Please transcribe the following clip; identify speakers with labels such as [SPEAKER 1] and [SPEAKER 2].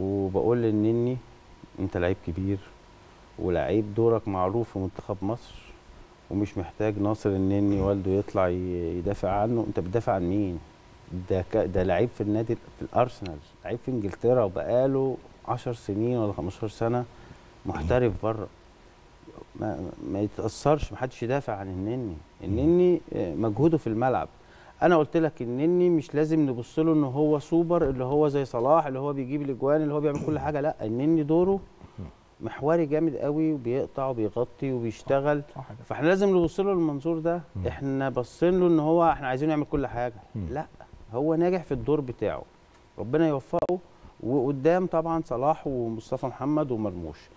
[SPEAKER 1] وبقول للنني انت لعيب كبير ولعيب دورك معروف في منتخب مصر ومش محتاج ناصر النني والده يطلع يدافع عنه. انت بتدافع عن مين؟ ده ك... ده لعيب في النادي في الأرسنال لعيب في إنجلترا وبقاله 10 سنين ولا 15 سنة محترف بره. ما, ما يتأثرش ما حدش يدافع عن النني. النني آه، مجهوده في الملعب. أنا قلت لك النني مش لازم نبص له ان هو سوبر اللي هو زي صلاح اللي هو بيجيب الأجوان اللي هو بيعمل كل حاجة. لا النني دوره محوري جامد قوي وبيقطع وبيغطي وبيشتغل.
[SPEAKER 2] صح.
[SPEAKER 1] فإحنا لازم نبص له المنظور ده. إحنا باصين له إن هو إحنا عايزينه يعمل كل حاجة. لا هو ناجح في الدور بتاعه. ربنا يوفقه. وقدام طبعا صلاح ومصطفى محمد ومرموش.